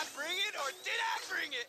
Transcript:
I bring it or did I bring it?